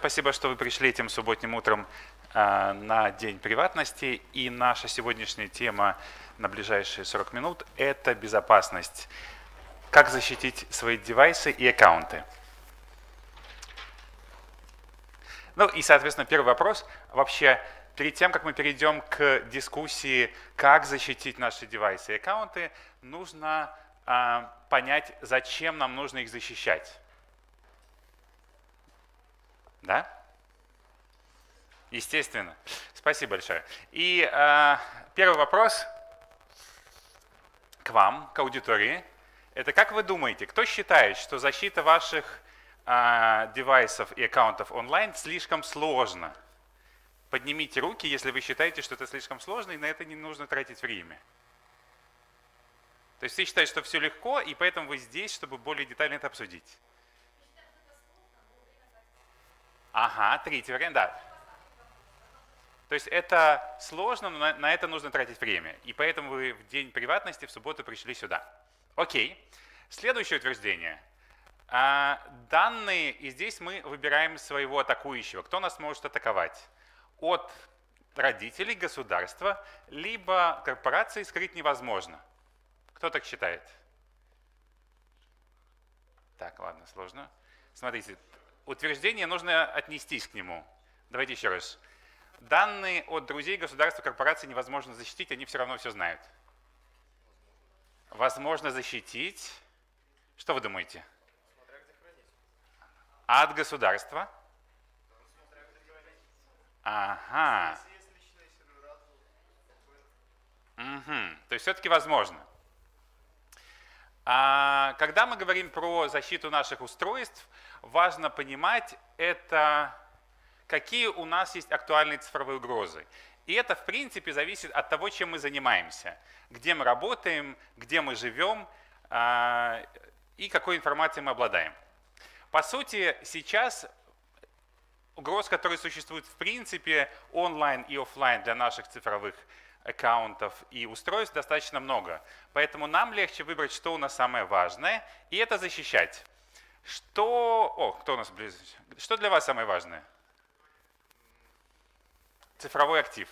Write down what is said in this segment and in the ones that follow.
Спасибо, что вы пришли этим субботним утром э, на День приватности. И наша сегодняшняя тема на ближайшие 40 минут – это безопасность. Как защитить свои девайсы и аккаунты. Ну и, соответственно, первый вопрос. Вообще, перед тем, как мы перейдем к дискуссии, как защитить наши девайсы и аккаунты, нужно э, понять, зачем нам нужно их защищать. Да? Естественно. Спасибо большое. И э, первый вопрос к вам, к аудитории. Это как вы думаете, кто считает, что защита ваших э, девайсов и аккаунтов онлайн слишком сложно? Поднимите руки, если вы считаете, что это слишком сложно, и на это не нужно тратить время. То есть все считают, что все легко, и поэтому вы здесь, чтобы более детально это обсудить. Ага, третий вариант, да. То есть это сложно, но на, это нужно тратить время. И поэтому вы в день приватности в субботу пришли сюда. Окей. Следующее утверждение. А, данные, и здесь мы выбираем своего атакующего. Кто нас может атаковать? От родителей, государства, либо корпорации скрыть невозможно. Кто так считает? Так, ладно, сложно. Смотрите, утверждение нужно отнестись к нему. Давайте еще раз. Данные от друзей государства, корпораций невозможно защитить, они все равно все знают. Возможно защитить. Что вы думаете? А от государства? Ага. Угу. То есть все-таки возможно. А когда мы говорим про защиту наших устройств, важно понимать, это какие у нас есть актуальные цифровые угрозы. И это, в принципе, зависит от того, чем мы занимаемся, где мы работаем, где мы живем а, и какой информацией мы обладаем. По сути, сейчас угроз, которые существуют в принципе онлайн и офлайн для наших цифровых аккаунтов и устройств достаточно много. Поэтому нам легче выбрать, что у нас самое важное, и это защищать. Что, о, кто у нас ближе? Что для вас самое важное? Цифровой актив.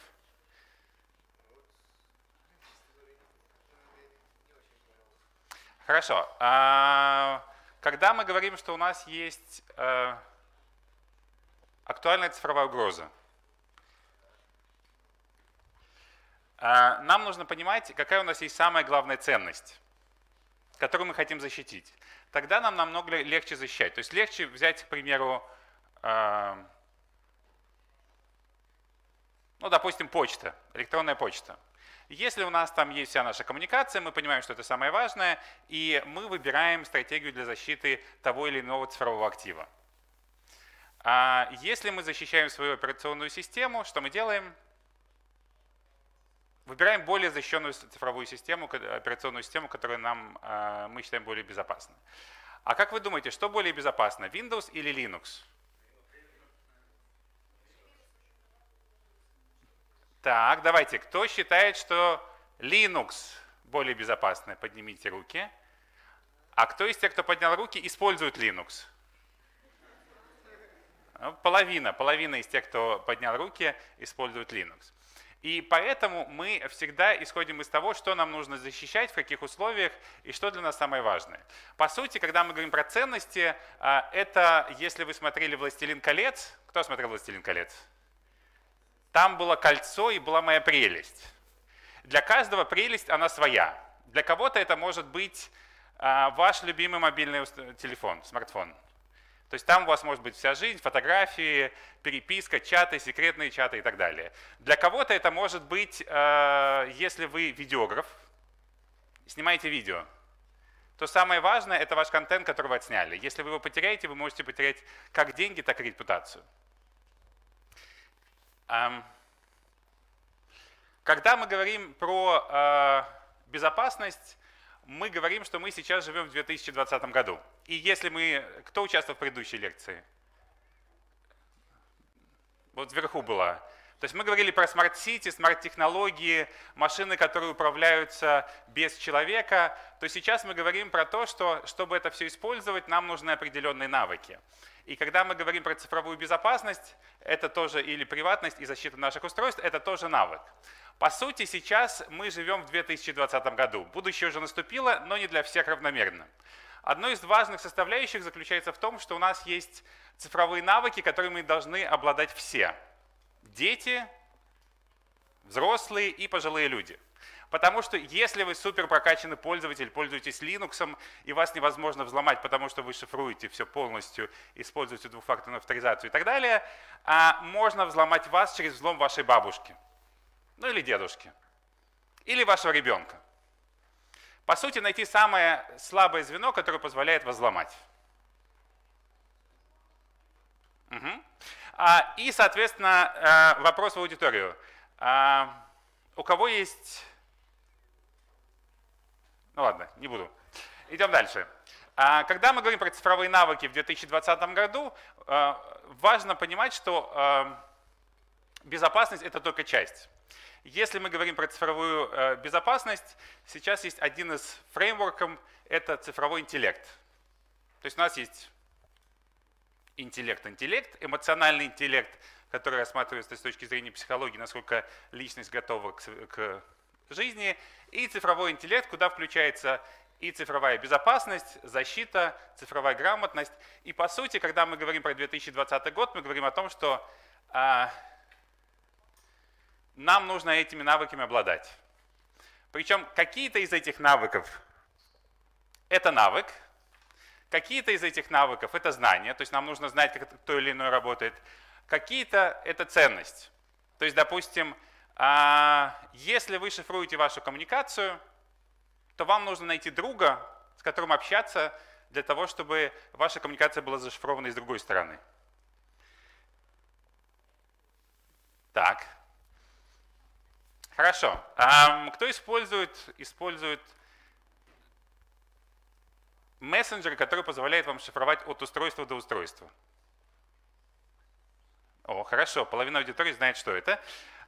Хорошо. А, когда мы говорим, что у нас есть э, актуальная цифровая угроза, а, нам нужно понимать, какая у нас есть самая главная ценность, которую мы хотим защитить тогда нам намного легче защищать. То есть легче взять, к примеру, э, ну, допустим, почта, электронная почта. Если у нас там есть вся наша коммуникация, мы понимаем, что это самое важное, и мы выбираем стратегию для защиты того или иного цифрового актива. А если мы защищаем свою операционную систему, что мы делаем? Выбираем более защищенную цифровую систему, операционную систему, которую нам, э, мы считаем более безопасной. А как вы думаете, что более безопасно, Windows или Linux? Так, давайте, кто считает, что Linux более безопасный, поднимите руки. А кто из тех, кто поднял руки, использует Linux? Ну, половина, половина из тех, кто поднял руки, использует Linux. И поэтому мы всегда исходим из того, что нам нужно защищать, в каких условиях и что для нас самое важное. По сути, когда мы говорим про ценности, а, это, если вы смотрели «Властелин колец», кто смотрел «Властелин колец»? Там было кольцо и была моя прелесть. Для каждого прелесть, она своя. Для кого-то это может быть а, ваш любимый мобильный телефон, смартфон. То есть там у вас может быть вся жизнь, фотографии, переписка, чаты, секретные чаты и так далее. Для кого-то это может быть, э, если вы видеограф, снимаете видео, то самое важное – это ваш контент, который вы отсняли. Если вы его потеряете, вы можете потерять как деньги, так и репутацию. Когда мы говорим про э, безопасность, мы говорим, что мы сейчас живем в 2020 году. И если мы... Кто участвовал в предыдущей лекции? Вот вверху была. То есть мы говорили про smart city, smart-технологии, машины, которые управляются без человека. То сейчас мы говорим про то, что чтобы это все использовать, нам нужны определенные навыки. И когда мы говорим про цифровую безопасность, это тоже или приватность и защита наших устройств, это тоже навык. По сути, сейчас мы живем в 2020 году. Будущее уже наступило, но не для всех равномерно. Одной из важных составляющих заключается в том, что у нас есть цифровые навыки, которыми должны обладать все – дети, взрослые и пожилые люди. Потому что если вы супер прокачанный пользователь, пользуетесь Linux, и вас невозможно взломать, потому что вы шифруете все полностью, используете двухфакторную авторизацию и так далее, а можно взломать вас через взлом вашей бабушки, ну или дедушки, или вашего ребенка. По сути, найти самое слабое звено, которое позволяет вас взломать. Угу. А, и, соответственно, э, вопрос в аудиторию. А, у кого есть... Ну ладно, не буду. Идем дальше. А, когда мы говорим про цифровые навыки в 2020 году, э, важно понимать, что э, безопасность – это только часть. Если мы говорим про цифровую безопасность, сейчас есть один из фреймворков – это цифровой интеллект. То есть у нас есть интеллект. Интеллект, эмоциональный интеллект, который рассматривается с точки зрения психологии, насколько личность готова к, к жизни, и цифровой интеллект, куда включается и цифровая безопасность, защита, цифровая грамотность. И по сути, когда мы говорим про 2020 год, мы говорим о том, что а, нам нужно этими навыками обладать. Причем какие-то из этих навыков – это навык – Какие-то из этих навыков – это знания, то есть нам нужно знать, как то или иное работает. Какие-то – это ценность. То есть, допустим, а, если вы шифруете вашу коммуникацию, то вам нужно найти друга, с которым общаться, для того, чтобы ваша коммуникация была зашифрована с другой стороны. Так. Хорошо. Кто использует, использует мессенджер, который позволяет вам шифровать от устройства до устройства. О, хорошо, половина аудитории знает, что это.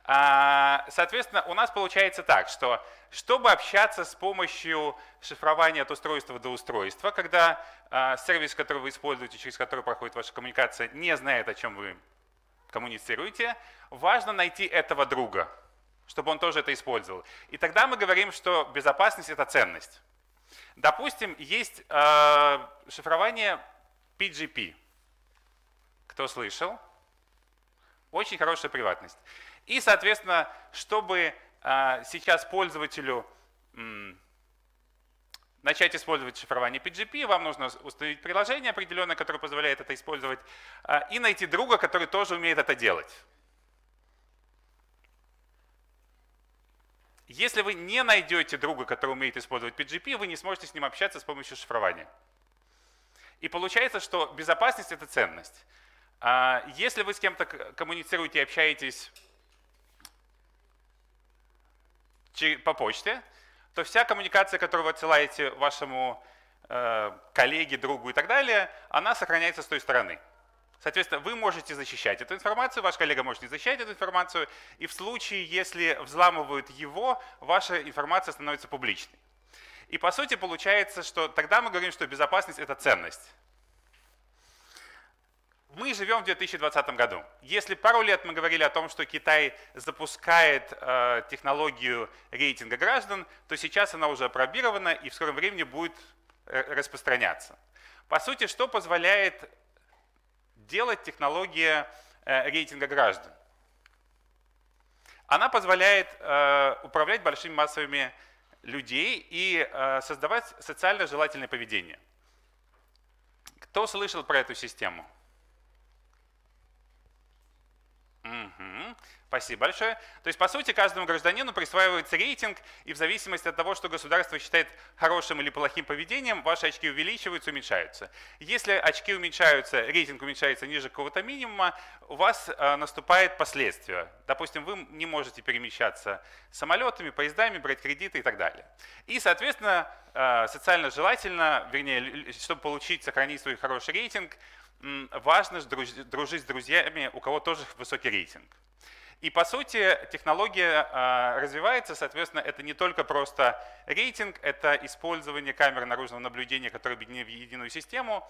А, соответственно, у нас получается так, что чтобы общаться с помощью шифрования от устройства до устройства, когда а, сервис, который вы используете, через который проходит ваша коммуникация, не знает, о чем вы коммуницируете, важно найти этого друга, чтобы он тоже это использовал. И тогда мы говорим, что безопасность – это ценность. Допустим, есть э, шифрование PGP. Кто слышал? Очень хорошая приватность. И, соответственно, чтобы э, сейчас пользователю начать использовать шифрование PGP, вам нужно установить приложение определенное, которое позволяет это использовать, э, и найти друга, который тоже умеет это делать. Если вы не найдете друга, который умеет использовать PGP, вы не сможете с ним общаться с помощью шифрования. И получается, что безопасность – это ценность. А если вы с кем-то коммуницируете и общаетесь по почте, то вся коммуникация, которую вы отсылаете вашему э, коллеге, другу и так далее, она сохраняется с той стороны. Соответственно, вы можете защищать эту информацию, ваш коллега может не защищать эту информацию, и в случае, если взламывают его, ваша информация становится публичной. И по сути получается, что тогда мы говорим, что безопасность – это ценность. Мы живем в 2020 году. Если пару лет мы говорили о том, что Китай запускает э, технологию рейтинга граждан, то сейчас она уже опробирована и в скором времени будет э, распространяться. По сути, что позволяет делать технология э, рейтинга граждан. Она позволяет э, управлять большими массами людей и э, создавать социально желательное поведение. Кто слышал про эту систему? Угу. Спасибо большое. То есть, по сути, каждому гражданину присваивается рейтинг, и в зависимости от того, что государство считает хорошим или плохим поведением, ваши очки увеличиваются, уменьшаются. Если очки уменьшаются, рейтинг уменьшается ниже какого-то минимума, у вас э, наступает последствия. Допустим, вы не можете перемещаться самолетами, поездами, брать кредиты и так далее. И, соответственно, э, социально желательно, вернее, чтобы получить, сохранить свой хороший рейтинг, важно дружить с друзьями, у кого тоже высокий рейтинг. И по сути технология э, развивается, соответственно, это не только просто рейтинг, это использование камер наружного наблюдения, которые объединены в единую систему,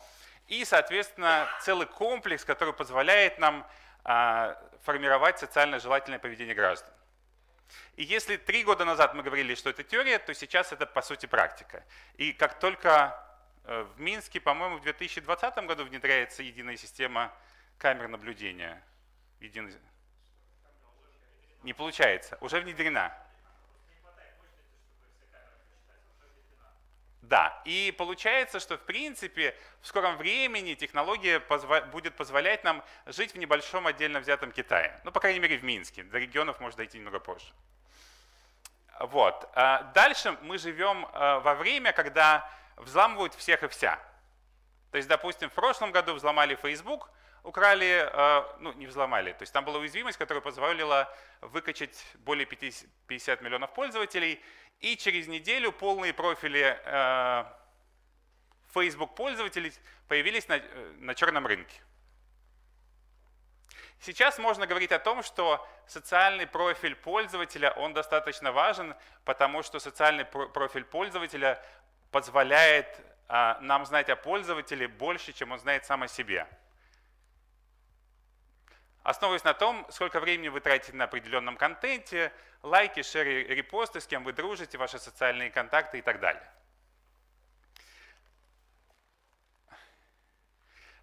и, соответственно, целый комплекс, который позволяет нам э, формировать социально желательное поведение граждан. И если три года назад мы говорили, что это теория, то сейчас это по сути практика. И как только в Минске, по-моему, в 2020 году внедряется единая система камер наблюдения, единый, не получается, уже внедрена. Да, и получается, что в принципе в скором времени технология позва будет позволять нам жить в небольшом отдельно взятом Китае. Ну, по крайней мере, в Минске. До регионов может дойти немного позже. Вот. А дальше мы живем а, во время, когда взламывают всех и вся. То есть, допустим, в прошлом году взломали Facebook, украли, э, ну не взломали, то есть там была уязвимость, которая позволила выкачать более 50 миллионов пользователей, и через неделю полные профили э, Facebook пользователей появились на, э, на черном рынке. Сейчас можно говорить о том, что социальный профиль пользователя, он достаточно важен, потому что социальный профиль пользователя позволяет нам знать о пользователе больше, чем он знает сам о себе основываясь на том, сколько времени вы тратите на определенном контенте, лайки, шеры, репосты, с кем вы дружите, ваши социальные контакты и так далее.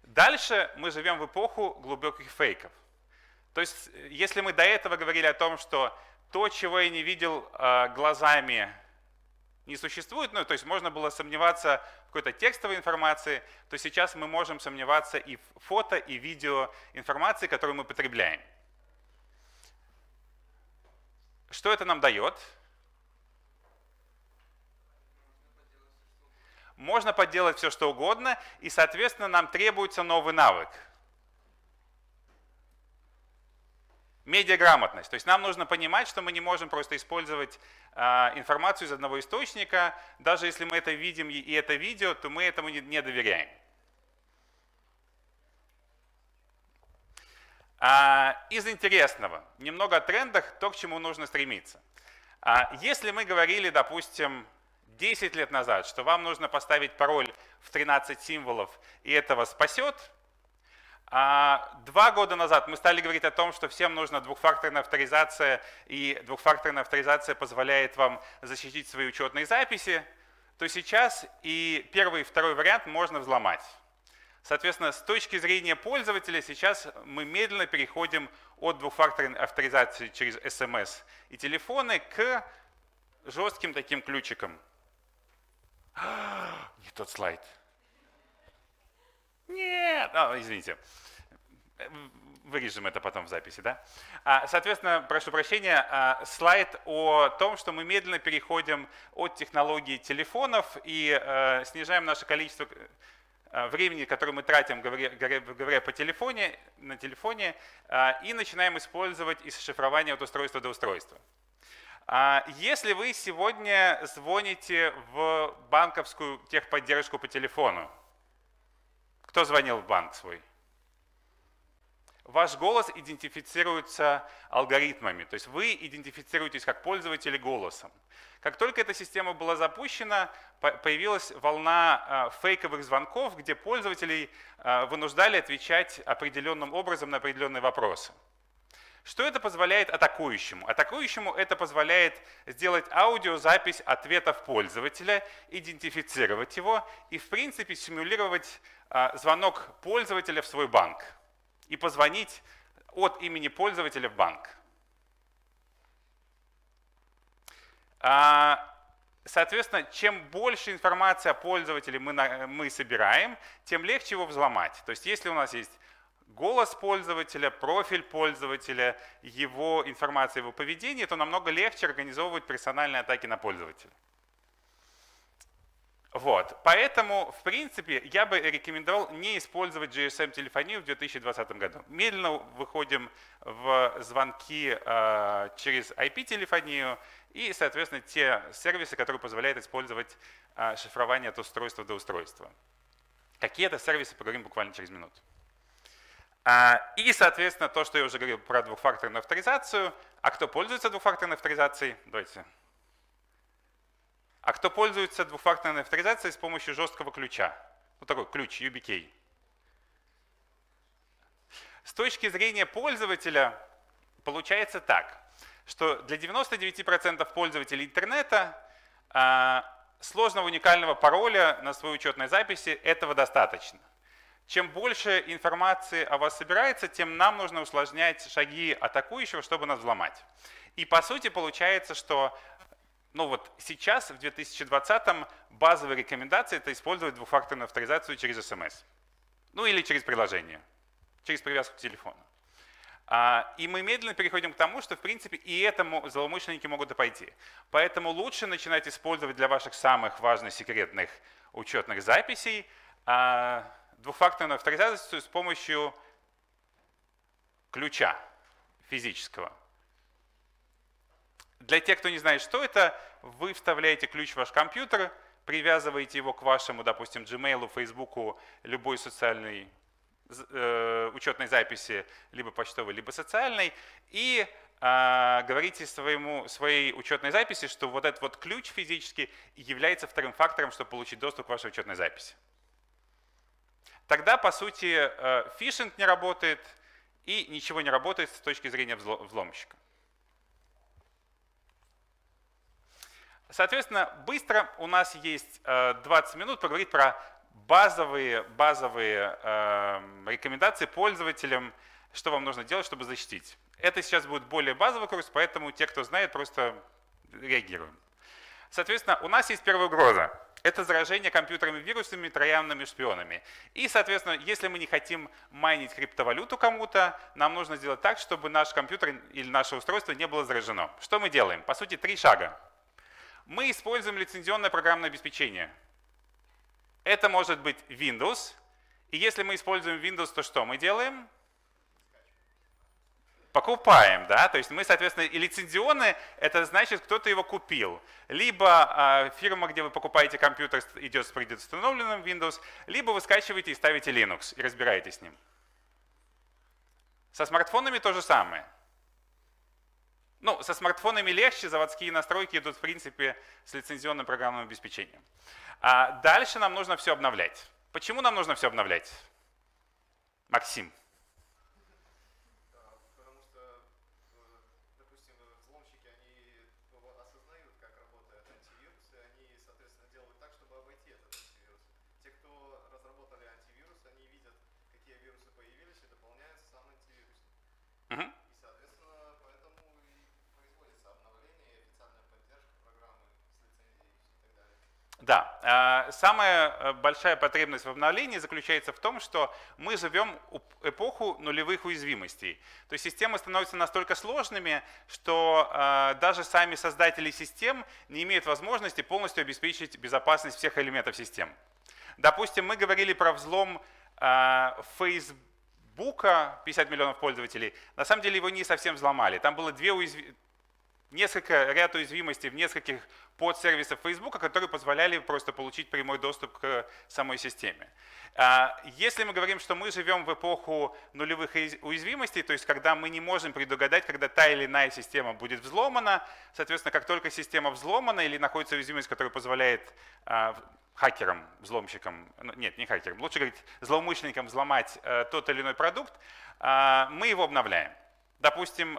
Дальше мы живем в эпоху глубоких фейков. То есть, если мы до этого говорили о том, что то, чего я не видел а, глазами не существует, ну, то есть можно было сомневаться в какой-то текстовой информации, то сейчас мы можем сомневаться и в фото, и видео информации, которую мы потребляем. Что это нам дает? Можно подделать все, что угодно, и, соответственно, нам требуется новый навык – медиаграмотность. То есть нам нужно понимать, что мы не можем просто использовать э, информацию из одного источника. Даже если мы это видим и это видео, то мы этому не, не доверяем. А, из интересного, немного о трендах, то, к чему нужно стремиться. А, если мы говорили, допустим, 10 лет назад, что вам нужно поставить пароль в 13 символов, и этого спасет, два года назад мы стали говорить о том, что всем нужна двухфакторная авторизация, и двухфакторная авторизация позволяет вам защитить свои учетные записи, то сейчас и первый и второй вариант можно взломать. Соответственно, с точки зрения пользователя сейчас мы медленно переходим от двухфакторной авторизации через SMS и телефоны к жестким таким ключикам. Не тот слайд. Нет, а, извините. Вырежем это потом в записи, да? А, соответственно, прошу прощения, а, слайд о том, что мы медленно переходим от технологии телефонов и э, снижаем наше количество времени, которое мы тратим, говоря по телефоне, на телефоне, и начинаем использовать из шифрования от устройства до устройства. Если вы сегодня звоните в банковскую техподдержку по телефону, кто звонил в банк свой? Ваш голос идентифицируется алгоритмами, то есть вы идентифицируетесь как пользователи голосом. Как только эта система была запущена, появилась волна а, фейковых звонков, где пользователей а, вынуждали отвечать определенным образом на определенные вопросы. Что это позволяет атакующему? Атакующему это позволяет сделать аудиозапись ответов пользователя, идентифицировать его и, в принципе, симулировать а, звонок пользователя в свой банк и позвонить от имени пользователя в банк. А, соответственно, чем больше информации о пользователе мы, мы собираем, тем легче его взломать. То есть если у нас есть голос пользователя, профиль пользователя, его информация, его поведение, то намного легче организовывать персональные атаки на пользователя. Вот. Поэтому, в принципе, я бы рекомендовал не использовать GSM-телефонию в 2020 году. Медленно выходим в звонки э, через IP-телефонию и, соответственно, те сервисы, которые позволяют использовать э, шифрование от устройства до устройства. Какие это сервисы, поговорим буквально через минуту. А, и, соответственно, то, что я уже говорил про двухфакторную авторизацию. А кто пользуется двухфакторной авторизацией? Давайте. А кто пользуется двухфакторной авторизацией с помощью жесткого ключа? Ну, такой ключ UBK. С точки зрения пользователя получается так, что для 99% пользователей интернета а, сложного уникального пароля на своей учетной записи этого достаточно. Чем больше информации о вас собирается, тем нам нужно усложнять шаги атакующего, чтобы нас взломать. И по сути получается, что ну вот сейчас, в 2020-м, базовая рекомендация – это использовать двухфакторную авторизацию через SMS. Ну или через приложение через привязку к телефону. А, и мы медленно переходим к тому, что, в принципе, и этому злоумышленники могут и пойти. Поэтому лучше начинать использовать для ваших самых важных секретных учетных записей а, двухфакторную авторизацию с помощью ключа физического. Для тех, кто не знает, что это, вы вставляете ключ в ваш компьютер, привязываете его к вашему, допустим, Gmail, Facebook, любой социальной Э, учетной записи, либо почтовой, либо социальной, и э, говорите своему, своей учетной записи, что вот этот вот ключ физически является вторым фактором, чтобы получить доступ к вашей учетной записи. Тогда, по сути, э, фишинг не работает и ничего не работает с точки зрения взломщика. Соответственно, быстро у нас есть 20 минут поговорить про базовые, базовые э, рекомендации пользователям, что вам нужно делать, чтобы защитить. Это сейчас будет более базовый курс, поэтому те, кто знает, просто реагируем. Соответственно, у нас есть первая угроза. Это заражение компьютерными вирусами, троянными шпионами. И, соответственно, если мы не хотим майнить криптовалюту кому-то, нам нужно сделать так, чтобы наш компьютер или наше устройство не было заражено. Что мы делаем? По сути, три шага. Мы используем лицензионное программное обеспечение – это может быть Windows. И если мы используем Windows, то что мы делаем? Покупаем, да, то есть мы, соответственно, и лицензионные, это значит, кто-то его купил. Либо э, фирма, где вы покупаете компьютер, идет с предустановленным Windows, либо вы скачиваете и ставите Linux и разбираетесь с ним. Со смартфонами то же самое. Ну, со смартфонами легче, заводские настройки идут, в принципе, с лицензионным программным обеспечением. А дальше нам нужно все обновлять. Почему нам нужно все обновлять? Максим. Да, а, самая э, большая потребность в обновлении заключается в том, что мы живем эпоху нулевых уязвимостей. То есть системы становятся настолько сложными, что а, даже сами создатели систем не имеют возможности полностью обеспечить безопасность всех элементов систем. Допустим, мы говорили про взлом Facebook, а, 50 миллионов пользователей. На самом деле его не совсем взломали. Там было две уязвимости несколько, ряд уязвимостей в нескольких подсервисах Facebook, которые позволяли просто получить прямой доступ к самой системе. А, если мы говорим, что мы живем в эпоху нулевых уязвимостей, то есть когда мы не можем предугадать, когда та или иная система будет взломана, соответственно, как только система взломана или находится уязвимость, которая позволяет а, хакерам, взломщикам, ну, нет, не хакерам, лучше говорить, злоумышленникам взломать э, тот или иной продукт, а, мы его обновляем. Допустим,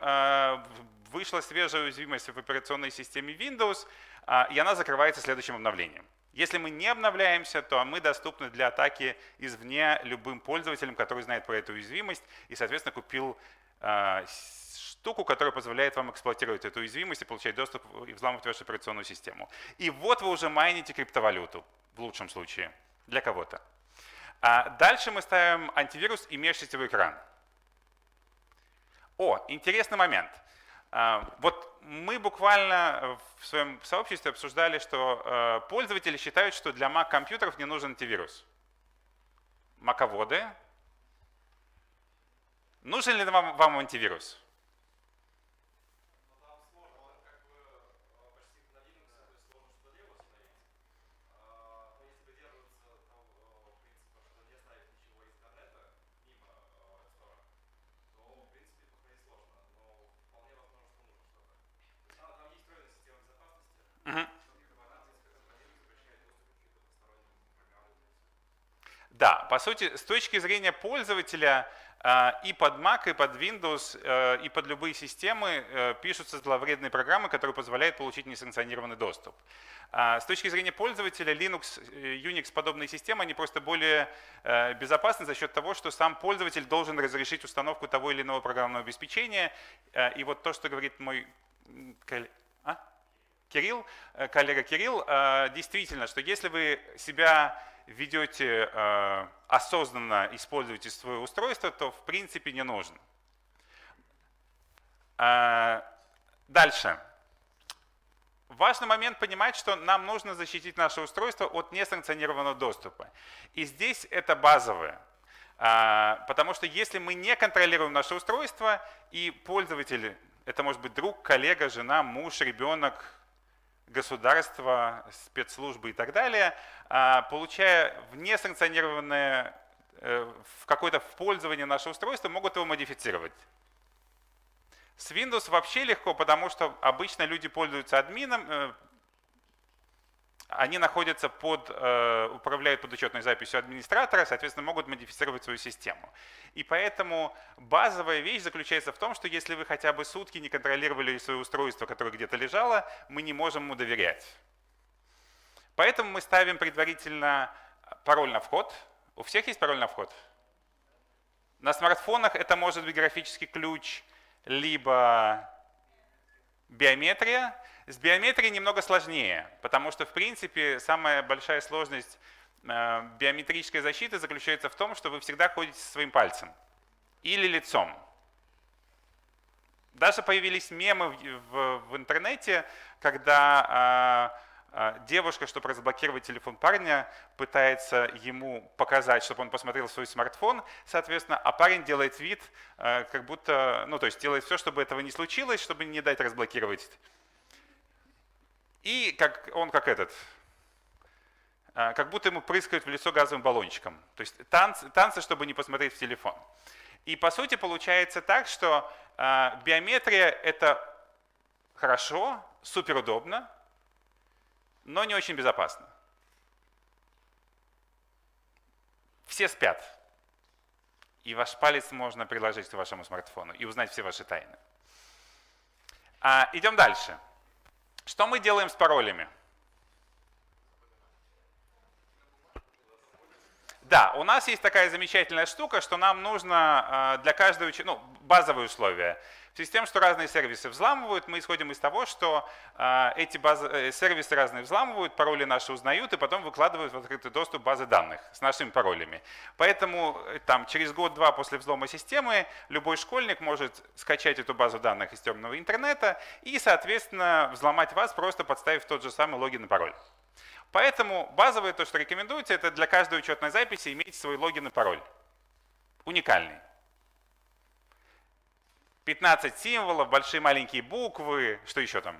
вышла свежая уязвимость в операционной системе Windows, а, и она закрывается следующим обновлением. Если мы не обновляемся, то мы доступны для атаки извне любым пользователям, который знает про эту уязвимость и, соответственно, купил а, штуку, которая позволяет вам эксплуатировать эту уязвимость и получать доступ и взламывать вашу операционную систему. И вот вы уже майните криптовалюту, в лучшем случае, для кого-то. А дальше мы ставим антивирус и межсетевой экран. О, интересный момент – вот мы буквально в своем сообществе обсуждали, что э, пользователи считают, что для Mac компьютеров не нужен антивирус. Маководы. Нужен ли вам, вам антивирус? Да, по сути, с точки зрения пользователя а, и под Mac, и под Windows, э, и под любые системы э, пишутся зловредные программы, которые позволяют получить несанкционированный доступ. А, с точки зрения пользователя, Linux, э, Unix подобные системы, они просто более безопасны за счет того, что сам пользователь должен разрешить установку того или иного программного обеспечения. И вот то, что говорит мой а? Кирилл, коллега Кирилл, действительно, что если вы себя ведете э, осознанно, используете свое устройство, то в принципе не нужно. Э, дальше. Важный момент понимать, что нам нужно защитить наше устройство от несанкционированного доступа. И здесь это базовое. Э, потому что если мы не контролируем наше устройство, и пользователь, это может быть друг, коллега, жена, муж, ребенок, государства, спецслужбы и так далее, а, получая в несанкционированное э, в какое-то в пользование наше устройство, могут его модифицировать. С Windows вообще легко, потому что обычно люди пользуются админом, э, они находятся под, э, управляют подучетной записью администратора, соответственно, могут модифицировать свою систему. И поэтому базовая вещь заключается в том, что если вы хотя бы сутки не контролировали свое устройство, которое где-то лежало, мы не можем ему доверять. Поэтому мы ставим предварительно пароль на вход. У всех есть пароль на вход? На смартфонах это может быть графический ключ, либо биометрия. С биометрией немного сложнее, потому что, в принципе, самая большая сложность э, биометрической защиты заключается в том, что вы всегда ходите со своим пальцем или лицом. Даже появились мемы в, в, в интернете, когда э, э, девушка, чтобы разблокировать телефон парня, пытается ему показать, чтобы он посмотрел свой смартфон, соответственно, а парень делает вид, э, как будто, ну то есть делает все, чтобы этого не случилось, чтобы не дать разблокировать и как, он как этот, а, как будто ему прыскают в лицо газовым баллончиком. То есть танцы, танцы, чтобы не посмотреть в телефон. И по сути получается так, что а, биометрия это хорошо, суперудобно, но не очень безопасно. Все спят. И ваш палец можно приложить к вашему смартфону и узнать все ваши тайны. А, идем дальше. Что мы делаем с паролями? Да, у нас есть такая замечательная штука, что нам нужно а, для каждого, ну, базовые условия. Связи с тем, что разные сервисы взламывают, мы исходим из того, что э, эти базы, э, сервисы разные взламывают, пароли наши узнают и потом выкладывают в открытый доступ базы данных с нашими паролями. Поэтому э, там, через год-два после взлома системы любой школьник может скачать эту базу данных из темного интернета и, соответственно, взломать вас, просто подставив тот же самый логин и пароль. Поэтому базовое то, что рекомендуется, это для каждой учетной записи иметь свой логин и пароль. Уникальный. 15 символов, большие маленькие буквы, что еще там?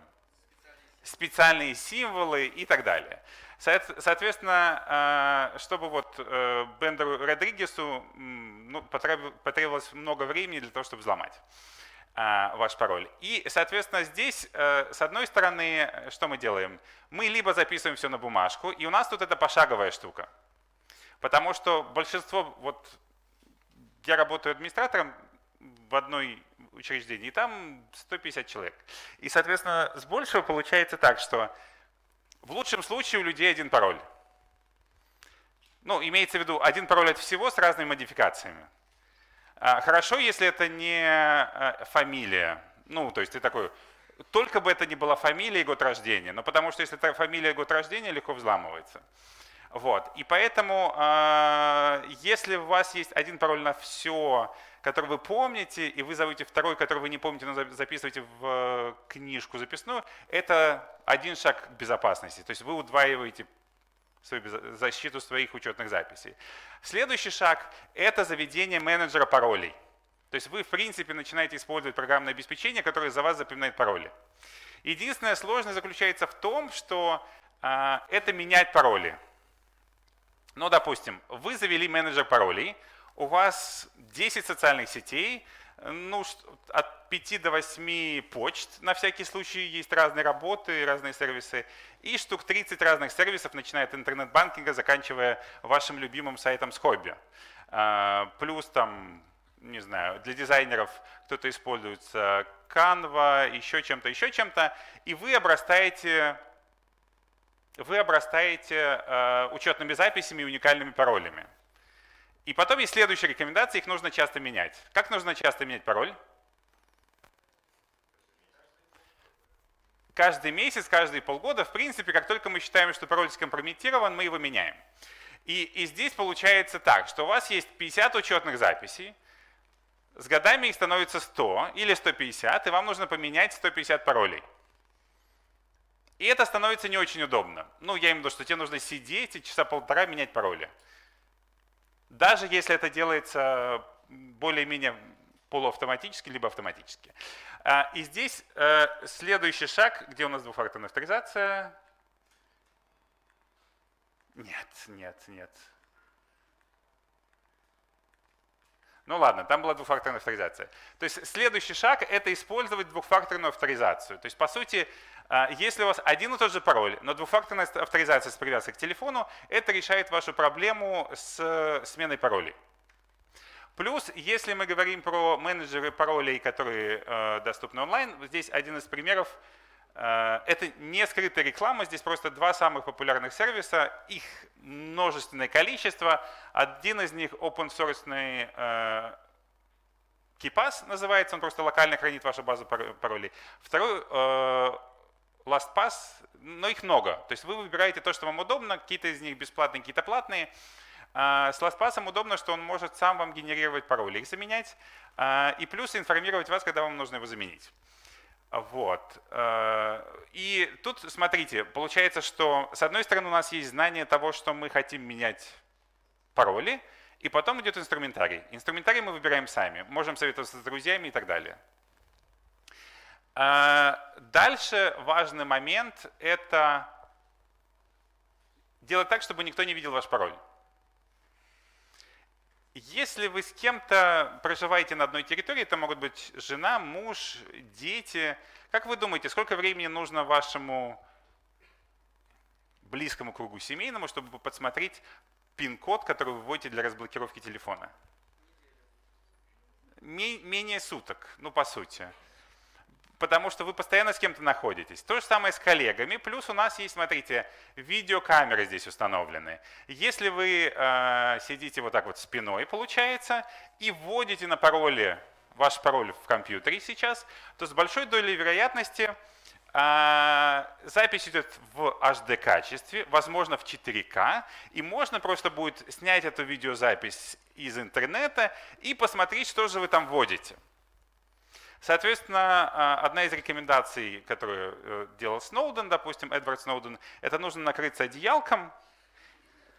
Специальные символы и так далее. Соответственно, э, чтобы вот э, Бендеру Родригесу ну, потребовалось много времени для того, чтобы взломать э, ваш пароль. И, соответственно, здесь, с одной стороны, что мы делаем? Мы либо записываем все на бумажку, и у нас тут это пошаговая штука. Потому что большинство, вот я работаю администратором в одной учреждений, и там 150 человек. И, соответственно, с большего получается так, что в лучшем случае у людей один пароль. Ну, имеется в виду один пароль от всего с разными модификациями. А, хорошо, если это не э, фамилия. Ну, то есть ты такой, только бы это не была фамилия и год рождения. Но потому что если это фамилия и год рождения, легко взламывается. Вот. И поэтому, а, если у вас есть один пароль на все, который вы помните, и вы зовете второй, который вы не помните, но записываете в э, книжку записную, это один шаг к безопасности. То есть вы удваиваете свою защиту своих учетных записей. Следующий шаг – это заведение менеджера паролей. То есть вы, в принципе, начинаете использовать программное обеспечение, которое за вас запоминает пароли. Единственная сложность заключается в том, что а, это менять пароли. Ну, допустим, вы завели менеджер паролей, у вас 10 социальных сетей, ну, от 5 до 8 почт, на всякий случай есть разные работы, разные сервисы, и штук 30 разных сервисов, начиная от интернет-банкинга, заканчивая вашим любимым сайтом с хобби. А, плюс там, не знаю, для дизайнеров кто-то используется Canva, еще чем-то, еще чем-то, и вы обрастаете вы обрастаете э, учетными записями и уникальными паролями. И потом есть следующая рекомендация, их нужно часто менять. Как нужно часто менять пароль? Каждый месяц, каждые полгода, в принципе, как только мы считаем, что пароль скомпрометирован, мы его меняем. И, и здесь получается так, что у вас есть 50 учетных записей, с годами их становится 100 или 150, и вам нужно поменять 150 паролей. И это становится не очень удобно. Ну, я имею в виду, что тебе нужно сидеть и часа полтора менять пароли. Даже если это делается более-менее полуавтоматически, либо автоматически. А, и здесь э, следующий шаг, где у нас двухфакторная авторизация. Нет, нет, нет. Ну ладно, там была двухфакторная авторизация. То есть следующий шаг – это использовать двухфакторную авторизацию. То есть, по сути, а, если у вас один и тот же пароль, но двухфакторная авторизация с привязкой к телефону, это решает вашу проблему с сменой паролей. Плюс, если мы говорим про менеджеры паролей, которые э, доступны онлайн, здесь один из примеров это не скрытая реклама, здесь просто два самых популярных сервиса, их множественное количество. Один из них open source э, KeePass называется, он просто локально хранит вашу базу паролей. Второй э, LastPass, но их много. То есть вы выбираете то, что вам удобно, какие-то из них бесплатные, какие-то платные. С LastPass удобно, что он может сам вам генерировать пароли, их заменять, и плюс информировать вас, когда вам нужно его заменить. Вот. А, и тут, смотрите, получается, что с одной стороны у нас есть знание того, что мы хотим менять пароли, и потом идет инструментарий. Инструментарий мы выбираем сами, можем советоваться с друзьями и так далее. Дальше важный момент – это делать так, чтобы никто не видел ваш пароль. Если вы с кем-то проживаете на одной территории, это могут быть жена, муж, дети. Как вы думаете, сколько времени нужно вашему близкому кругу семейному, чтобы подсмотреть пин-код, который вы вводите для разблокировки телефона? Менее суток, ну по сути потому что вы постоянно с кем-то находитесь. То же самое с коллегами. Плюс у нас есть, смотрите, видеокамеры здесь установлены. Если вы э, сидите вот так вот спиной, получается, и вводите на пароле ваш пароль в компьютере сейчас, то с большой долей вероятности э, запись идет в HD качестве, возможно в 4К, и можно просто будет снять эту видеозапись из интернета и посмотреть, что же вы там вводите. Соответственно, а, одна из рекомендаций, которую э, делал Сноуден, допустим, Эдвард Сноуден, это нужно накрыться одеялком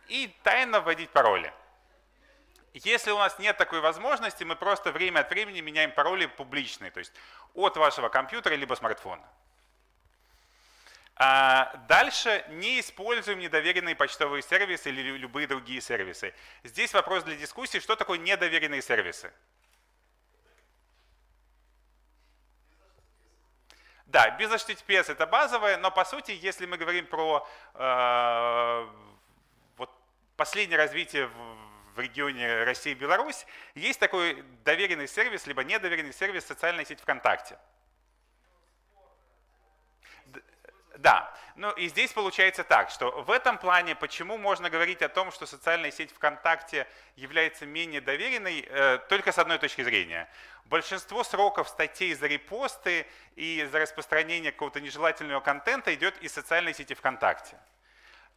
и тайно вводить пароли. Если у нас нет такой возможности, мы просто время от времени меняем пароли публичные, то есть от вашего компьютера либо смартфона. А дальше не используем недоверенные почтовые сервисы или любые другие сервисы. Здесь вопрос для дискуссии, что такое недоверенные сервисы. Да, без HTTPS это базовое, но по сути, если мы говорим про э, вот последнее развитие в, в регионе России и Беларусь, есть такой доверенный сервис, либо недоверенный сервис социальной сети ВКонтакте. Да, ну и здесь получается так, что в этом плане, почему можно говорить о том, что социальная сеть ВКонтакте является менее доверенной, э, только с одной точки зрения. Большинство сроков статей за репосты и за распространение какого-то нежелательного контента идет из социальной сети ВКонтакте.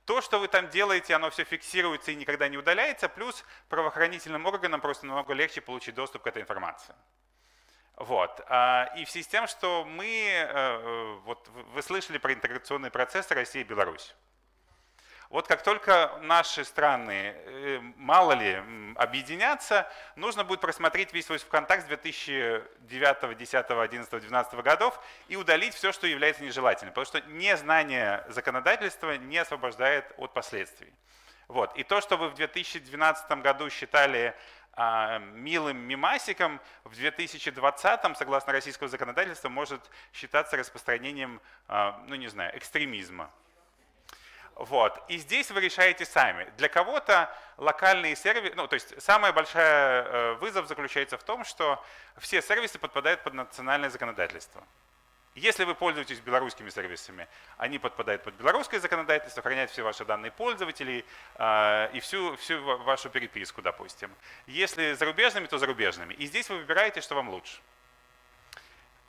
То, что вы там делаете, оно все фиксируется и никогда не удаляется, плюс правоохранительным органам просто намного легче получить доступ к этой информации. Вот. А, и в связи с тем, что мы, э, э, вот вы слышали про интеграционные процессы России и Беларусь. Вот как только наши страны, э, мало ли, объединятся, нужно будет просмотреть весь свой ВКонтакт с 2009, 10, 11, 12 годов и удалить все, что является нежелательным, потому что незнание законодательства не освобождает от последствий. Вот. И то, что вы в 2012 году считали милым мимасиком в 2020, согласно российского законодательства, может считаться распространением, а, ну не знаю, экстремизма. Вот. И здесь вы решаете сами. Для кого-то локальные сервисы, ну то есть самый большой э, вызов заключается в том, что все сервисы подпадают под национальное законодательство. Если вы пользуетесь белорусскими сервисами, они подпадают под белорусское законодательство, хранят все ваши данные пользователей э, и всю, всю вашу переписку, допустим. Если зарубежными, то зарубежными. И здесь вы выбираете, что вам лучше.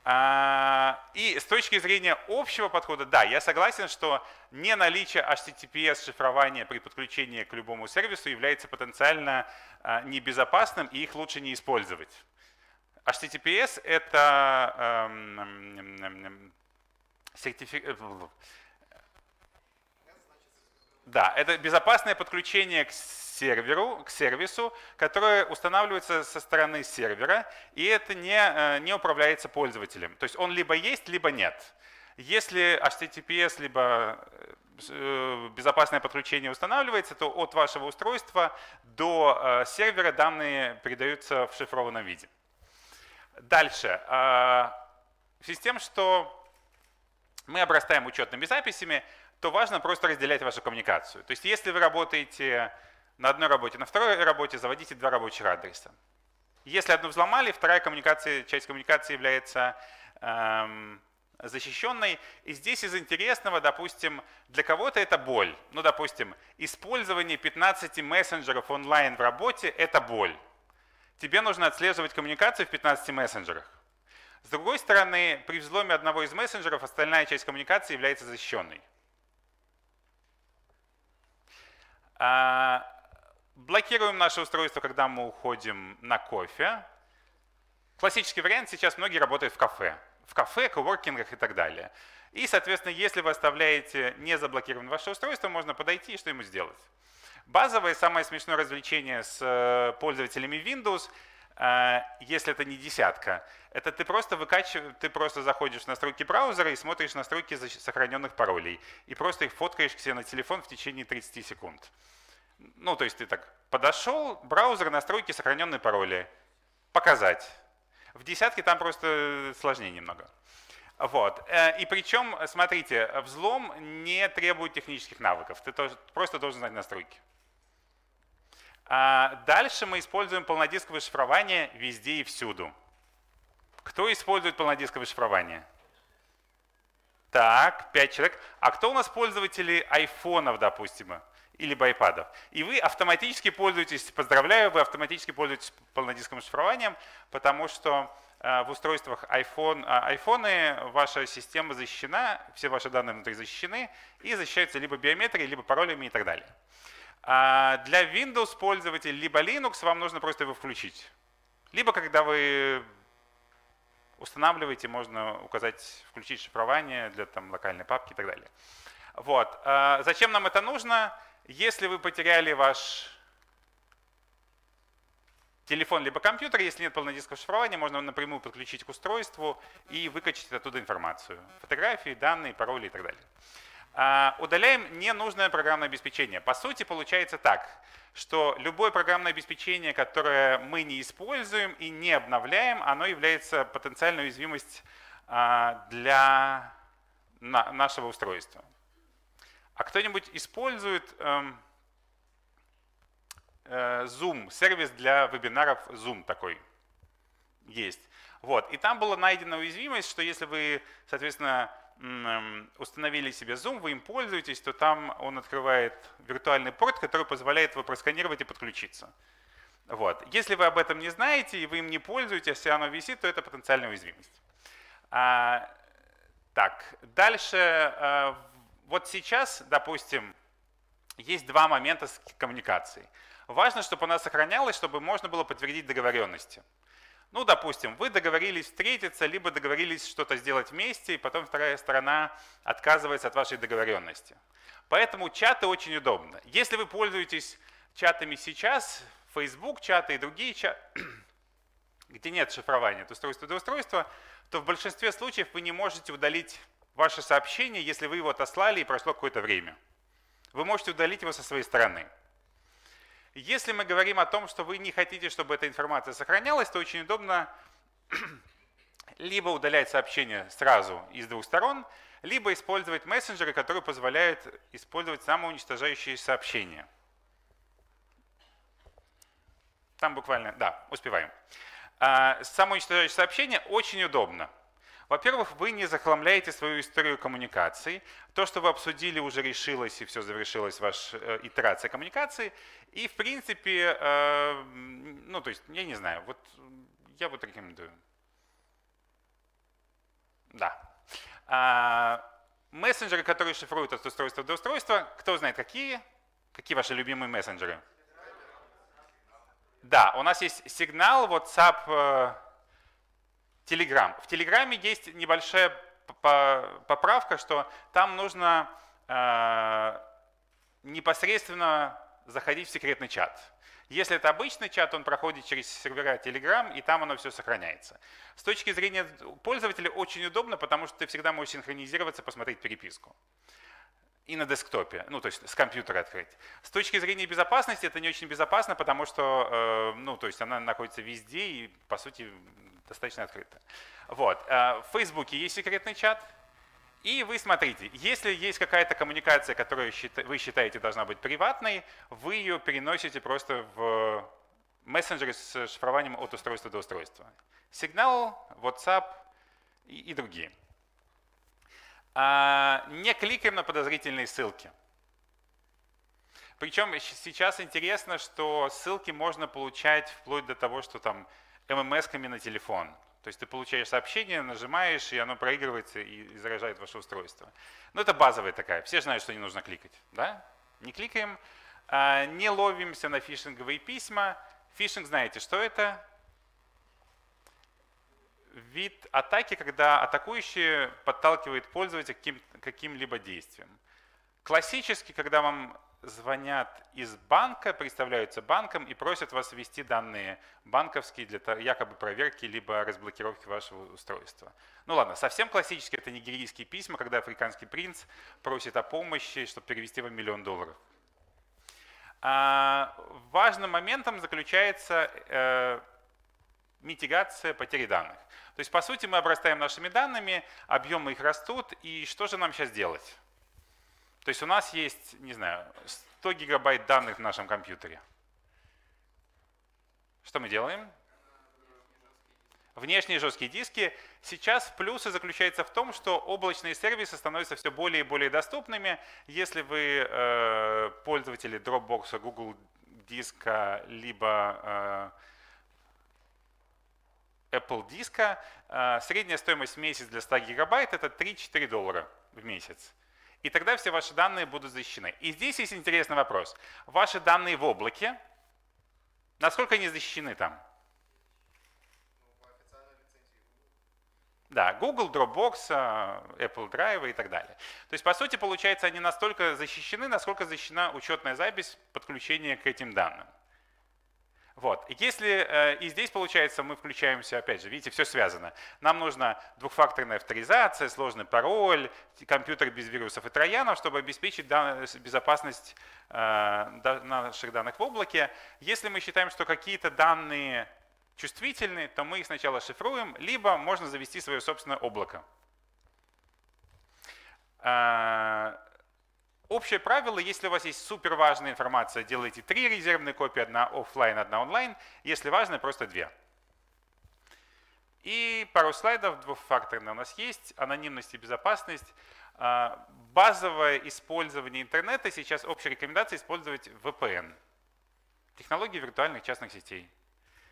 А, и с точки зрения общего подхода, да, я согласен, что не наличие HTTPS шифрования при подключении к любому сервису является потенциально а, небезопасным, и их лучше не использовать. HTTPS — это эм, сертификат... Э, да, это безопасное подключение к серверу, к сервису, которое устанавливается со стороны сервера, и это не, э, не управляется пользователем. То есть он либо есть, либо нет. Если HTTPS либо э, безопасное подключение устанавливается, то от вашего устройства до сервера данные передаются в шифрованном виде. Дальше. А, в связи с тем, что мы обрастаем учетными записями, то важно просто разделять вашу коммуникацию. То есть если вы работаете на одной работе, на второй работе, заводите два рабочих адреса. Если одну взломали, вторая коммуникация, часть коммуникации является эм, защищенной. И здесь из интересного, допустим, для кого-то это боль. Ну, допустим, использование 15 мессенджеров онлайн в работе – это боль тебе нужно отслеживать коммуникацию в 15 мессенджерах. С другой стороны, при взломе одного из мессенджеров остальная часть коммуникации является защищенной. А, блокируем наше устройство, когда мы уходим на кофе. Классический вариант сейчас многие работают в кафе. В кафе, коворкингах и так далее. И, соответственно, если вы оставляете не заблокированное ваше устройство, можно подойти и что-нибудь сделать. Базовое, самое смешное развлечение с э, пользователями Windows, э, если это не десятка, это ты просто выкачиваешь, ты просто заходишь в настройки браузера и смотришь настройки сохраненных паролей. И просто их фоткаешь к себе на телефон в течение 30 секунд. Ну, то есть ты так подошел, браузер, настройки, сохраненные пароли. Показать. В десятке там просто сложнее немного. Вот. Э, и причем, смотрите, взлом не требует технических навыков. Ты просто должен знать настройки. А дальше мы используем полнодисковое шифрование везде и всюду. Кто использует полнодисковое шифрование? Так, 5 человек. А кто у нас пользователи айфонов, допустим, или байпадов? И вы автоматически пользуетесь, поздравляю, вы автоматически пользуетесь полнодисковым шифрованием, потому что э, в устройствах iPhone, iPhone ваша система защищена, все ваши данные внутри защищены и защищаются либо биометрией, либо паролями и так далее. А для Windows пользователей либо Linux вам нужно просто его включить. Либо когда вы устанавливаете, можно указать включить шифрование для там, локальной папки и так далее. Вот. А зачем нам это нужно? Если вы потеряли ваш телефон либо компьютер, если нет полнодискового шифрования, можно напрямую подключить к устройству и выкачать оттуда информацию. Фотографии, данные, пароли и так далее. А, удаляем ненужное программное обеспечение. По сути, получается так, что любое программное обеспечение, которое мы не используем и не обновляем, оно является потенциальной уязвимость а, для нашего устройства. А кто-нибудь использует эм, э, Zoom, сервис для вебинаров Zoom такой есть. Вот. И там была найдена уязвимость, что если вы, соответственно, установили себе Zoom, вы им пользуетесь, то там он открывает виртуальный порт, который позволяет его просканировать и подключиться. Вот. Если вы об этом не знаете и вы им не пользуетесь, если оно висит, то это потенциальная уязвимость. А, так, дальше. А, вот сейчас, допустим, есть два момента коммуникации. Важно, чтобы она сохранялась, чтобы можно было подтвердить договоренности. Ну, допустим, вы договорились встретиться, либо договорились что-то сделать вместе, и потом вторая сторона отказывается от вашей договоренности. Поэтому чаты очень удобно. Если вы пользуетесь чатами сейчас, Facebook чаты и другие чаты, где нет шифрования от устройства до устройства, то в большинстве случаев вы не можете удалить ваше сообщение, если вы его отослали и прошло какое-то время. Вы можете удалить его со своей стороны. Если мы говорим о том, что вы не хотите, чтобы эта информация сохранялась, то очень удобно либо удалять сообщение сразу из двух сторон, либо использовать мессенджеры, которые позволяют использовать самоуничтожающие сообщения. Там буквально, да, успеваем. А, самоуничтожающее сообщение очень удобно. Во-первых, вы не захламляете свою историю коммуникации. То, что вы обсудили, уже решилось и все завершилось, ваша э, итерация коммуникации. И, в принципе, э, ну, то есть, я не знаю, вот я вот рекомендую. Да. А, мессенджеры, которые шифруют от устройства до устройства, кто знает, какие? Какие ваши любимые мессенджеры? Да, у нас есть сигнал, WhatsApp, э, Telegram. В Телеграме есть небольшая поправка, что там нужно э, непосредственно заходить в секретный чат. Если это обычный чат, он проходит через сервера Telegram, и там оно все сохраняется. С точки зрения пользователя очень удобно, потому что ты всегда можешь синхронизироваться, посмотреть переписку. И на десктопе, ну то есть с компьютера открыть. С точки зрения безопасности это не очень безопасно, потому что э, ну, то есть она находится везде и по сути достаточно открыто. Вот. Э, в Фейсбуке есть секретный чат, и вы смотрите, если есть какая-то коммуникация, которую вы считаете должна быть приватной, вы ее переносите просто в мессенджеры с шифрованием от устройства до устройства. Сигнал, WhatsApp и, и другие. А, не кликаем на подозрительные ссылки. Причем сейчас интересно, что ссылки можно получать вплоть до того, что там ММС-ками на телефон. То есть ты получаешь сообщение, нажимаешь, и оно проигрывается и заражает ваше устройство. Ну, это базовая такая. Все знают, что не нужно кликать. Да? Не кликаем. А, не ловимся на фишинговые письма. Фишинг, знаете, что это? Вид атаки, когда атакующий подталкивает пользователя к каким-либо действиям. Классически, когда вам звонят из банка, представляются банком и просят вас ввести данные банковские для якобы проверки либо разблокировки вашего устройства. Ну ладно, совсем классически это нигерийские письма, когда африканский принц просит о помощи, чтобы перевести вам миллион долларов. А, важным моментом заключается э, митигация потери данных. То есть, по сути, мы обрастаем нашими данными, объемы их растут, и что же нам сейчас делать? То есть у нас есть, не знаю, 100 гигабайт данных в нашем компьютере. Что мы делаем? Внешние жесткие диски. Сейчас плюсы заключаются в том, что облачные сервисы становятся все более и более доступными. Если вы э, пользователи Dropbox, Google диска, либо э, Apple диска, э, средняя стоимость в месяц для 100 гигабайт это 3-4 доллара в месяц и тогда все ваши данные будут защищены. И здесь есть интересный вопрос. Ваши данные в облаке, насколько они защищены там? Да, Google, Dropbox, Apple Drive и так далее. То есть, по сути, получается, они настолько защищены, насколько защищена учетная запись подключения к этим данным. Вот. Если э, и здесь, получается, мы включаемся, опять же, видите, все связано. Нам нужна двухфакторная авторизация, сложный пароль, компьютер без вирусов и троянов, чтобы обеспечить безопасность э, наших данных в облаке. Если мы считаем, что какие-то данные чувствительны, то мы их сначала шифруем, либо можно завести свое собственное облако. Общее правило, если у вас есть супер важная информация, делайте три резервные копии, одна офлайн, одна онлайн. Если важно, просто две. И пару слайдов двухфакторные у нас есть. Анонимность и безопасность. А, базовое использование интернета сейчас общая рекомендация использовать VPN. Технологии виртуальных частных сетей.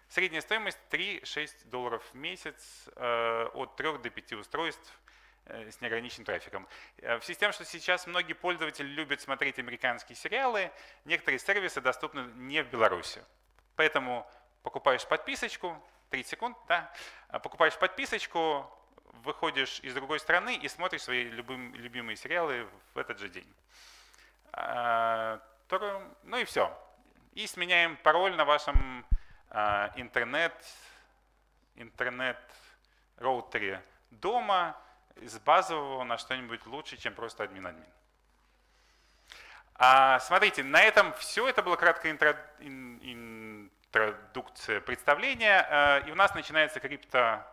Средняя стоимость 3-6 долларов в месяц э, от 3 до 5 устройств с неограниченным трафиком. Э, в связи с тем, что сейчас многие пользователи любят смотреть американские сериалы, некоторые сервисы доступны не в Беларуси. Поэтому покупаешь подписочку, 30 секунд, да, э, покупаешь подписочку, выходишь из другой страны и смотришь свои любым, любимые сериалы в этот же день. Ну и все. И сменяем пароль на вашем интернет, интернет-роутере дома, из базового на что-нибудь лучше, чем просто админ-админ. А, смотрите, на этом все. Это была краткая интро... интродукция представления. А, и у нас начинается крипто...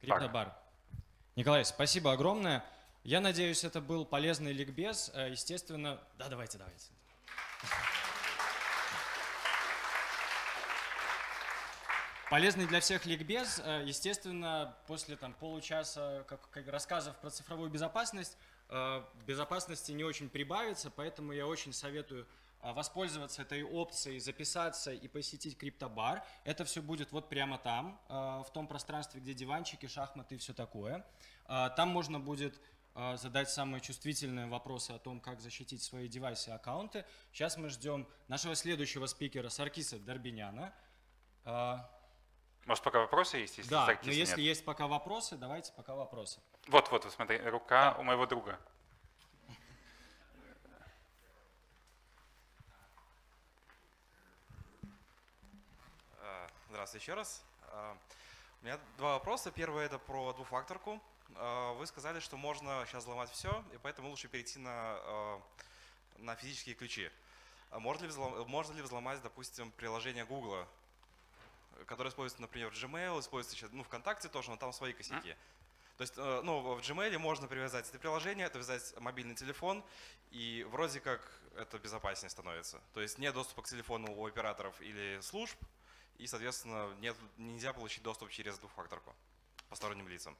Криптобар. Николай, спасибо огромное. Я надеюсь, это был полезный ликбез. Э, естественно, да, давайте, давайте. Полезный для всех ликбез. Э, естественно, после там, получаса как, как рассказов про цифровую безопасность, э, безопасности не очень прибавится, поэтому я очень советую воспользоваться этой опцией, записаться и посетить криптобар. Это все будет вот прямо там, в том пространстве, где диванчики, шахматы и все такое. Там можно будет задать самые чувствительные вопросы о том, как защитить свои девайсы и аккаунты. Сейчас мы ждем нашего следующего спикера Саркиса Дорбиняна. Может, пока вопросы есть? Если да, но если нет. есть пока вопросы, давайте пока вопросы. Вот, вот, смотри, рука да. у моего друга. А, здравствуйте еще раз. У меня два вопроса. Первый это про двухфакторку. А, вы сказали, что можно сейчас взломать все, и поэтому лучше перейти на, на физические ключи. А можно ли, взлом, можно ли взломать, допустим, приложение Google, которое используется, например, в Gmail, используется сейчас, ну, ВКонтакте тоже, но там свои косяки. Mm. То есть, э, ну, в Gmail можно привязать это приложение, привязать мобильный телефон, и вроде как это безопаснее становится. То есть нет доступа к телефону у операторов или служб, и, соответственно, нет, нельзя получить доступ через двухфакторку посторонним лицам.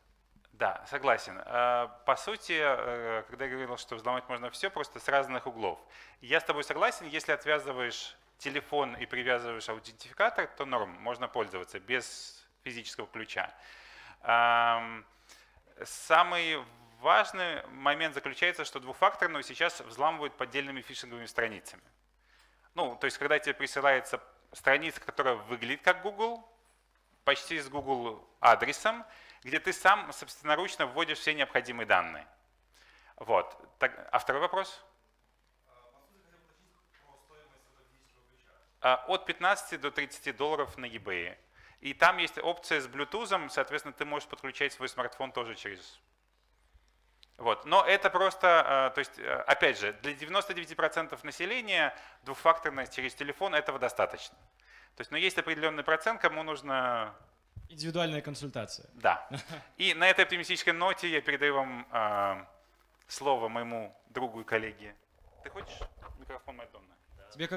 Да, согласен. Э, по сути, э, когда я говорил, что взломать можно все, просто с разных углов. Я с тобой согласен, если отвязываешь телефон и привязываешь аутентификатор, то норм, можно пользоваться без физического ключа. Самый важный момент заключается, что двухфакторную сейчас взламывают поддельными фишинговыми страницами. Ну, то есть, когда тебе присылается страница, которая выглядит как Google, почти с Google адресом, где ты сам собственноручно вводишь все необходимые данные. Вот. Так, а второй вопрос? От 15 до 30 долларов на eBay. И там есть опция с Bluetooth, соответственно, ты можешь подключать свой смартфон тоже через... Вот. Но это просто, а, то есть, а, опять же, для 99% населения двухфакторность через телефон этого достаточно. То есть, но есть определенный процент, кому нужно Индивидуальная консультация. Да. И на этой оптимистической ноте я передаю вам э, слово моему другу и коллеге. Ты хочешь микрофон Мадонна? Тебе как